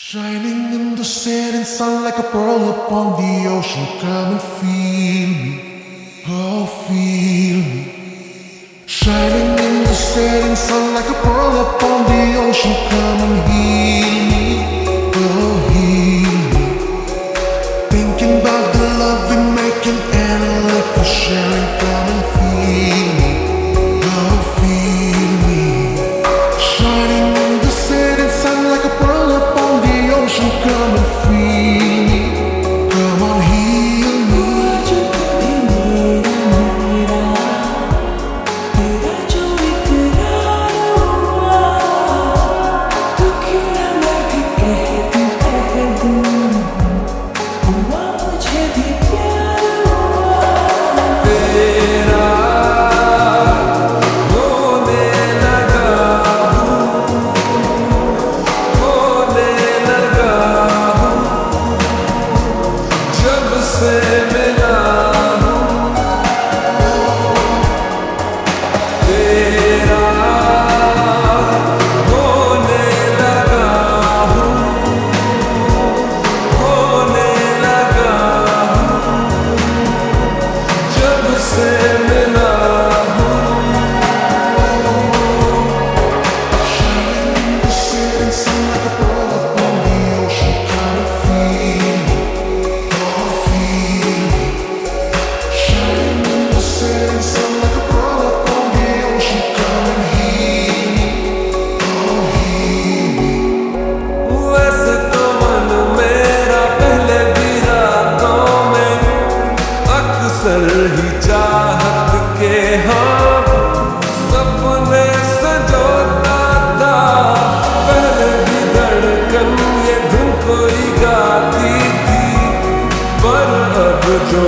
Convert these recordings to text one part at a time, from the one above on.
Shining in the setting sun like a pearl upon the ocean. Come and feel me, oh feel me. Shining in the setting sun like a pearl upon the ocean. Come você.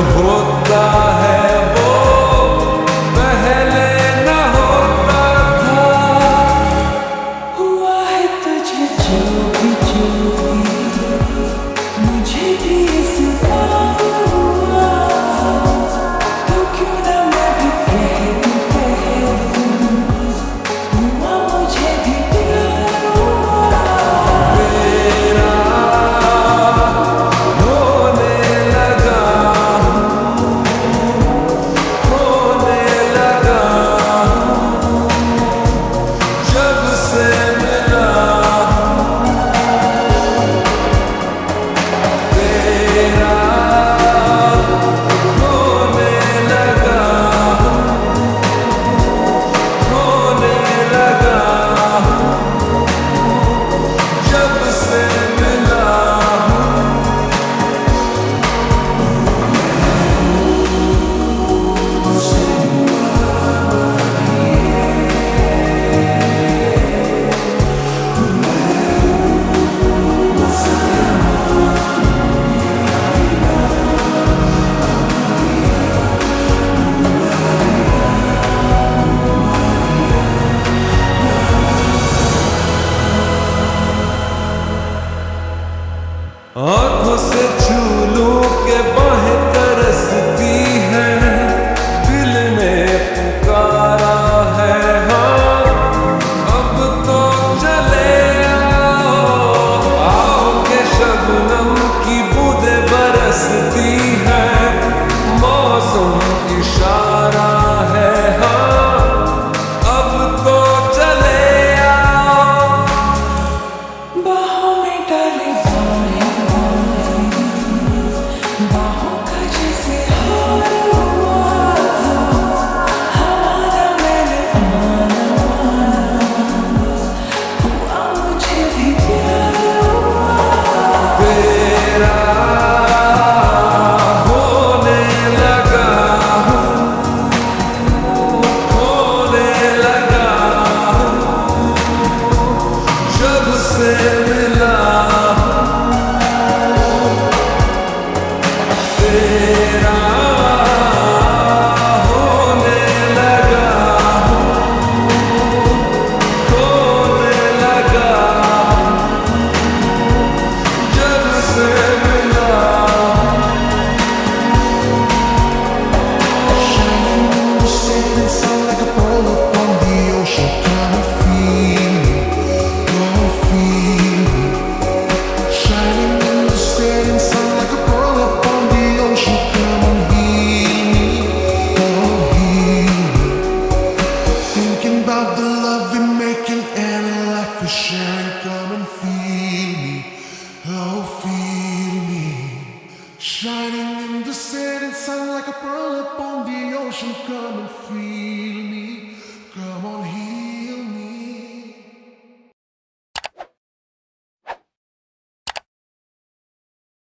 the come and feel me, oh me. Shining in the setting sun like a pearl upon the ocean, come and feel